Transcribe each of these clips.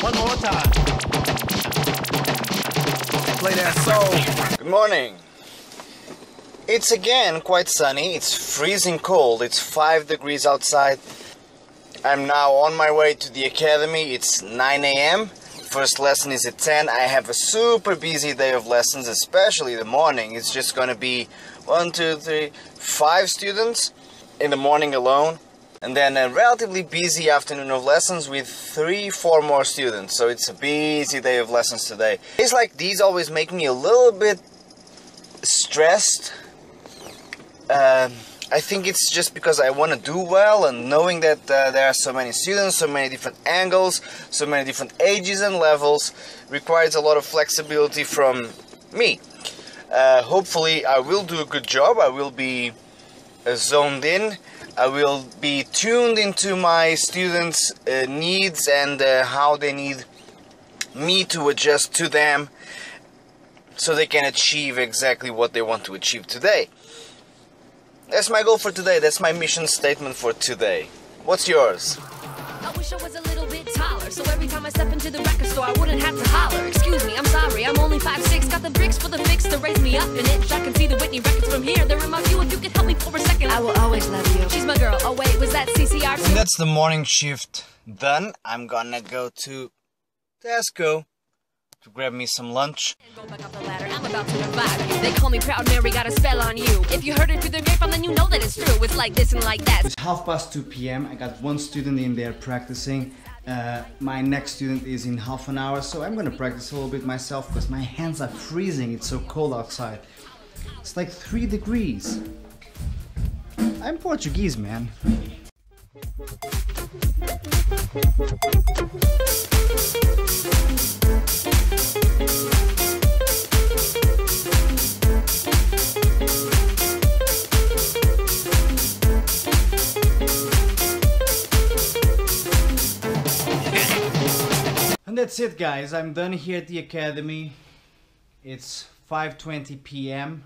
One more time. Play that soul. Good morning. It's again quite sunny. It's freezing cold. It's 5 degrees outside. I'm now on my way to the academy. It's 9 a.m. First lesson is at 10. I have a super busy day of lessons, especially the morning. It's just going to be one, two, three, five students in the morning alone. And then a relatively busy afternoon of lessons with three, four more students. So it's a busy day of lessons today. Days like these always make me a little bit stressed. Um, I think it's just because I want to do well and knowing that uh, there are so many students, so many different angles, so many different ages and levels requires a lot of flexibility from me. Uh, hopefully I will do a good job, I will be uh, zoned in, I will be tuned into my students' uh, needs and uh, how they need me to adjust to them so they can achieve exactly what they want to achieve today. That's my goal for today. That's my mission statement for today. What's yours? I wish I was a little bit taller, so every time I step into the record store, I wouldn't have to holler. Excuse me, I'm sorry, I'm only 5'6", got the bricks for the fix to raise me up an inch. I can see the Whitney records from here, they're in my view, if you could help me for a second. I will always love you. She's my girl, oh wait, was that CCR too? That's the morning shift done. I'm gonna go to Tesco to grab me some lunch. Go back up the ladder, I'm about to revive you. They call me Proud Mary, got a spell on you. If you heard it through the grapevine, then you know that it's true. It's like this and like that. It's half past 2 p.m. I got one student in there practicing. Uh, my next student is in half an hour, so I'm gonna practice a little bit myself because my hands are freezing. It's so cold outside. It's like 3 degrees. I'm Portuguese, man. And that's it guys, I'm done here at the academy. It's 5.20 p.m.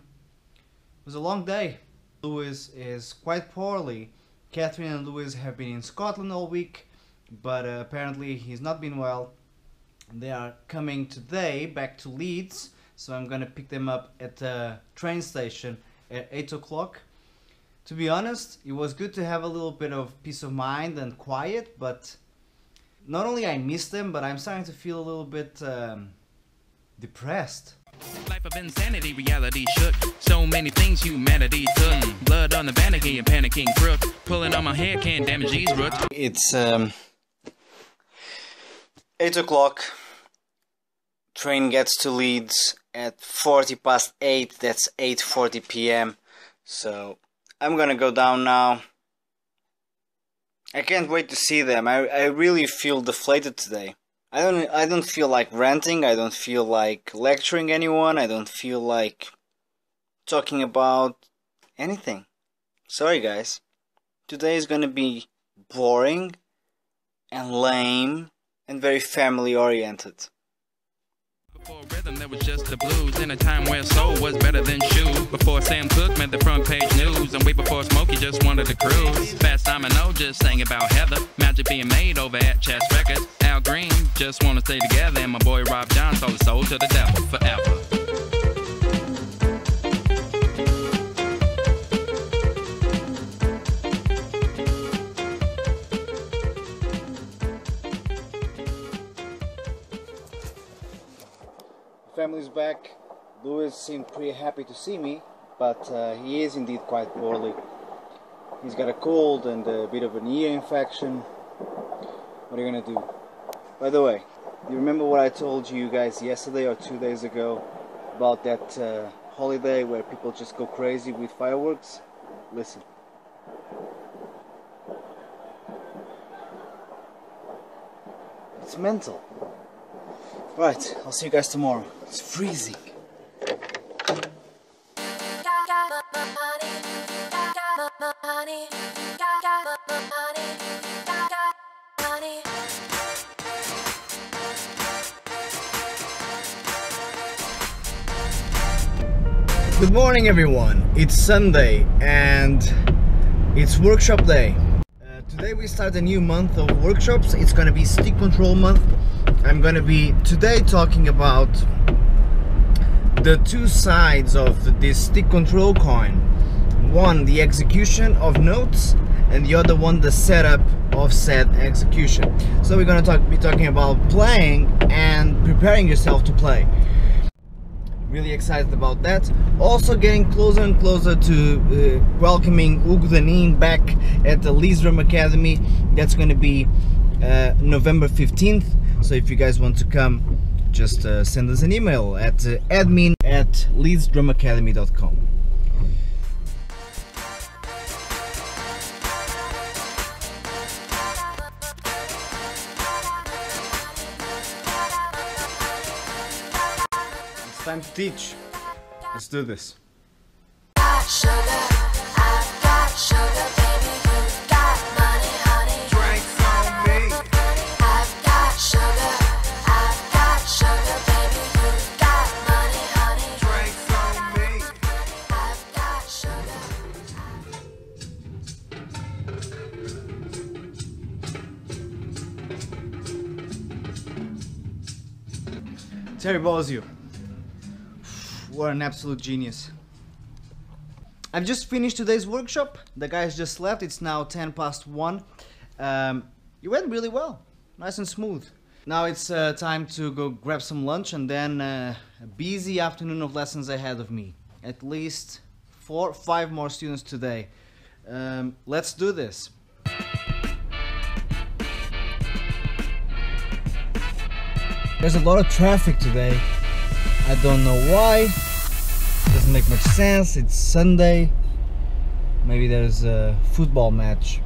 It was a long day. Lewis is quite poorly. Catherine and Lewis have been in Scotland all week, but uh, apparently he's not been well. They are coming today back to Leeds, so I'm gonna pick them up at the train station at 8 o'clock. To be honest, it was good to have a little bit of peace of mind and quiet, but not only I miss them, but I'm starting to feel a little bit um, depressed. Life of insanity, reality shook. So many things humanity took. Blood on the vanity and panicking crook. Pulling on my hair can't damage these roots. It's um, 8 o'clock. Train gets to Leeds at 40 past 8. That's 8.40 p.m. So I'm gonna go down now. I can't wait to see them. I, I really feel deflated today. I don't I don't feel like ranting, I don't feel like lecturing anyone, I don't feel like talking about anything. Sorry guys. Today is gonna be boring and lame and very family oriented. Before rhythm, there was just the blues. In a time where soul was better than shoes. Before Sam Cooke made the front page news. And way before Smokey just wanted to cruise. Fats Domino just sang about Heather. Magic being made over at Chess Records. Al Green just wanna stay together. And my boy Rob John sold his soul to the devil forever. Family's back. Louis seemed pretty happy to see me, but uh, he is indeed quite poorly. He's got a cold and a bit of an ear infection. What are you gonna do? By the way, you remember what I told you guys yesterday or two days ago about that uh, holiday where people just go crazy with fireworks? Listen. It's mental. Right, I'll see you guys tomorrow. It's freezing. Good morning everyone, it's Sunday and it's workshop day. Uh, today we start a new month of workshops, it's gonna be stick control month I'm gonna be today talking about the two sides of this stick control coin. One, the execution of notes, and the other one, the setup of said execution. So we're gonna talk, be talking about playing and preparing yourself to play really excited about that also getting closer and closer to uh, welcoming Hugo Danin back at the Leeds Academy that's going to be uh, November 15th so if you guys want to come just uh, send us an email at uh, admin at leedsdrumacademy.com It's time to teach. Let's do this. Terry Bozzio. What an absolute genius. I've just finished today's workshop. The guys just left. It's now 10 past 1. Um, it went really well. Nice and smooth. Now it's uh, time to go grab some lunch and then uh, a busy afternoon of lessons ahead of me. At least four, five more students today. Um, let's do this. There's a lot of traffic today. I don't know why. Doesn't make much sense. It's Sunday. Maybe there's a football match.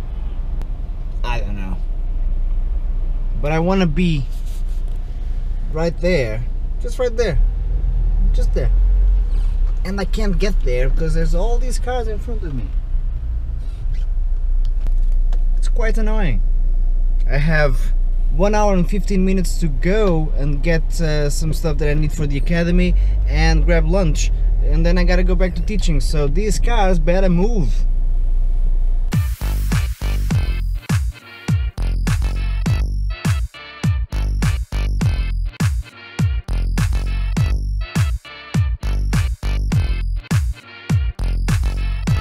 I don't know. But I want to be right there. Just right there. Just there. And I can't get there because there's all these cars in front of me. It's quite annoying. I have one hour and 15 minutes to go and get uh, some stuff that I need for the academy and grab lunch. And then I gotta go back to teaching. So these cars better move.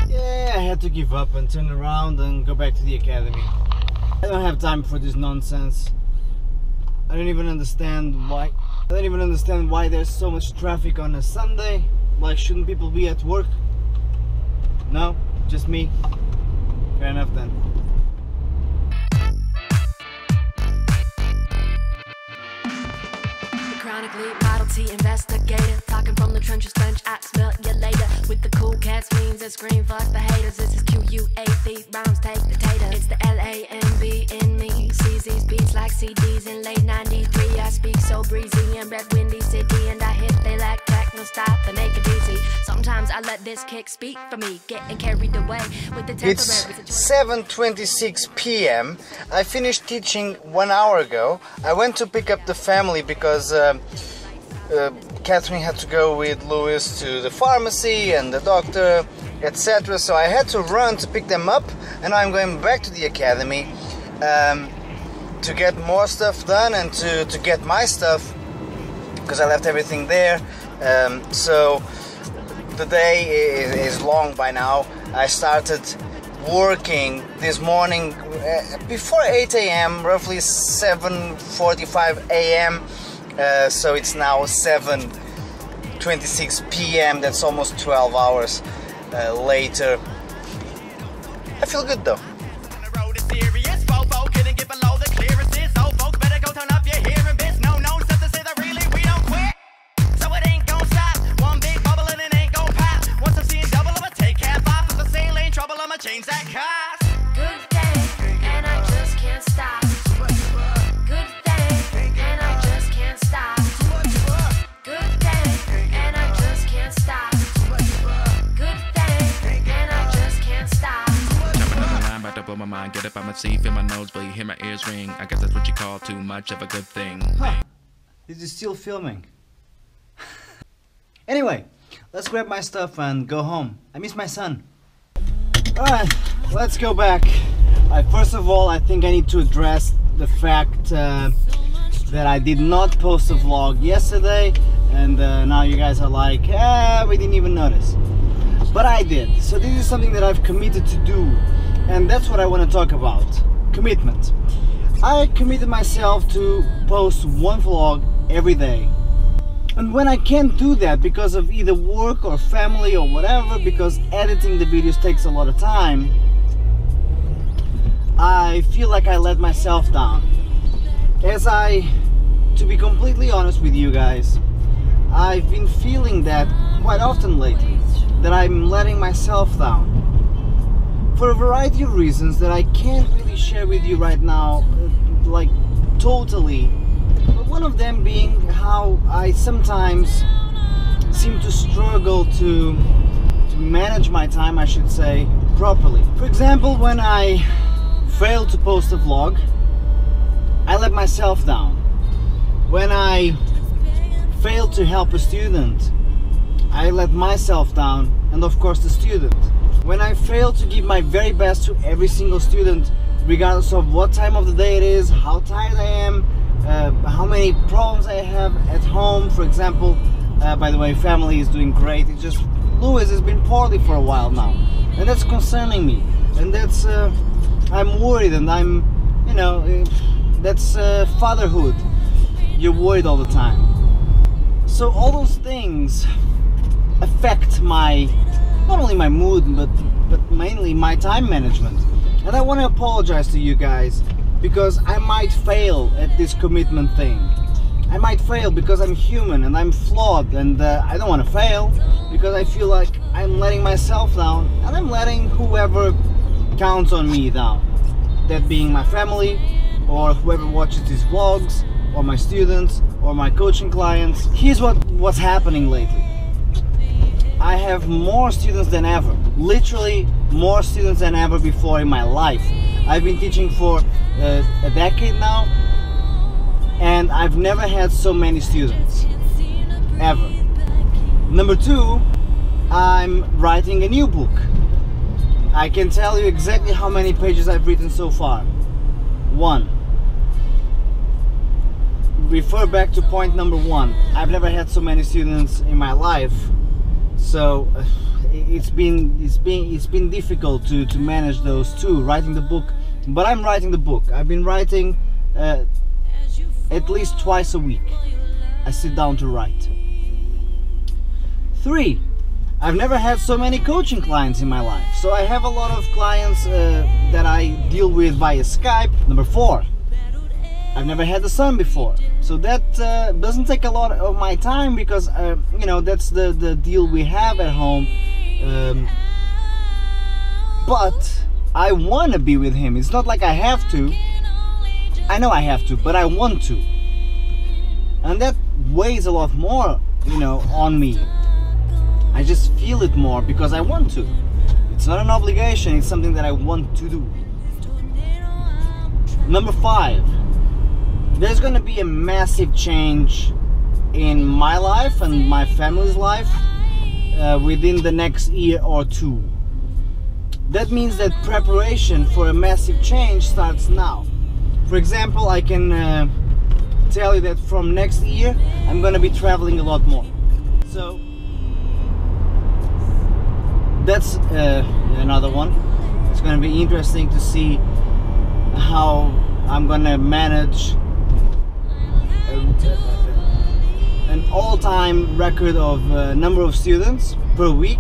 Yeah I had to give up and turn around and go back to the academy. I don't have time for this nonsense. I don't even understand why. I don't even understand why there's so much traffic on a Sunday. Like, shouldn't people be at work? No, just me. Fair enough then. The Model T investigator. Talking from the trenches, stench. I smell you later. With the cool cats, means that scream fuck the haters. This is Q U A these rhymes take the tater. It's the L A M B in me. Sees these beats like CDs in late 93. I speak so breezy and rep Windy City. And I hit they like techno stop and it easy. Sometimes I let this kick speak for me. Getting carried away with the It's 7:26 p.m. I finished teaching one hour ago. I went to pick up the family because um uh, Catherine had to go with Louis to the pharmacy and the doctor, etc. So I had to run to pick them up, and I'm going back to the academy um, to get more stuff done and to to get my stuff because I left everything there. Um, so the day is, is long by now. I started working this morning uh, before 8 a.m., roughly 7:45 a.m. Uh, so it's now 7:26 p.m. That's almost 12 hours uh, later. I feel good though. Get up my nose bleed, hear my ears ring. I guess that's what you call too much of a good thing. Huh. This is still filming. anyway, let's grab my stuff and go home. I miss my son. Alright, let's go back. First of all, I think I need to address the fact uh, that I did not post a vlog yesterday, and uh, now you guys are like, eh, we didn't even notice. But I did. So this is something that I've committed to do, and that's what I want to talk about commitment. I committed myself to post one vlog every day. And when I can't do that because of either work or family or whatever, because editing the videos takes a lot of time, I feel like I let myself down. As I, to be completely honest with you guys, I've been feeling that quite often lately, that I'm letting myself down. For a variety of reasons that I can't really share with you right now, like totally. But one of them being how I sometimes seem to struggle to, to manage my time, I should say, properly. For example, when I fail to post a vlog, I let myself down. When I fail to help a student, I let myself down and of course the student. When I fail to give my very best to every single student, regardless of what time of the day it is, how tired I am, uh, how many problems I have at home, for example, uh, by the way, family is doing great. It's just Lewis has been poorly for a while now, and that's concerning me. And that's uh, I'm worried, and I'm, you know, uh, that's uh, fatherhood. You're worried all the time. So all those things affect my not only my mood but but mainly my time management. And I want to apologize to you guys because I might fail at this commitment thing. I might fail because I'm human and I'm flawed and uh, I don't want to fail because I feel like I'm letting myself down and I'm letting whoever counts on me down. That being my family or whoever watches these vlogs or my students or my coaching clients. Here's what what's happening lately. I have more students than ever. Literally more students than ever before in my life. I've been teaching for uh, a decade now and I've never had so many students ever. Number two, I'm writing a new book. I can tell you exactly how many pages I've written so far. One. Refer back to point number one. I've never had so many students in my life, so uh, it's been it's been it's been difficult to to manage those two. Writing the book, but I'm writing the book. I've been writing uh, at least twice a week. I sit down to write. Three, I've never had so many coaching clients in my life. So I have a lot of clients uh, that I deal with via Skype. Number four, I've never had a son before. So that uh, doesn't take a lot of my time because, uh, you know, that's the, the deal we have at home. Um, but I want to be with him. It's not like I have to. I know I have to, but I want to. And that weighs a lot more, you know, on me. I just feel it more because I want to. It's not an obligation, it's something that I want to do. Number five, there's gonna be a massive change in my life and my family's life uh, within the next year or two. That means that preparation for a massive change starts now. For example, I can uh, tell you that from next year I'm gonna be traveling a lot more. So that's uh, another one. It's gonna be interesting to see how I'm gonna manage all-time record of uh, number of students per week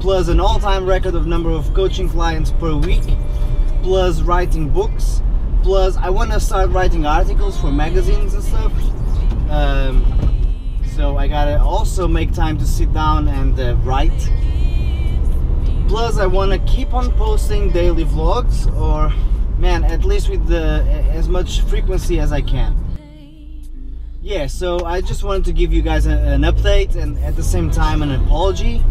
plus an all-time record of number of coaching clients per week plus writing books plus I want to start writing articles for magazines and stuff. Um, so I gotta also make time to sit down and uh, write. Plus I want to keep on posting daily vlogs or man at least with the as much frequency as I can yeah so I just wanted to give you guys a, an update and at the same time an apology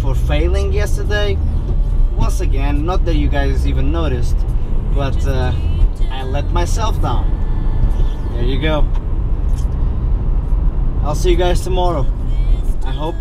for failing yesterday. Once again not that you guys even noticed but uh, I let myself down. There you go. I'll see you guys tomorrow. I hope